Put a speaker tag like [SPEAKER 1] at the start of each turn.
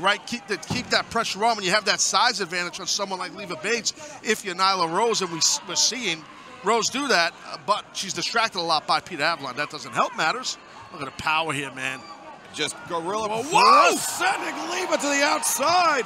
[SPEAKER 1] right? Keep the, keep that pressure on when you have that size advantage on someone like Leva Bates. If you're Nyla Rose, and we, we're seeing Rose do that, uh, but she's distracted a lot by Peter Avalon. That doesn't help matters. Look at the power here, man.
[SPEAKER 2] Just gorilla.
[SPEAKER 1] Whoa, whoa!
[SPEAKER 2] Sending Leva to the outside.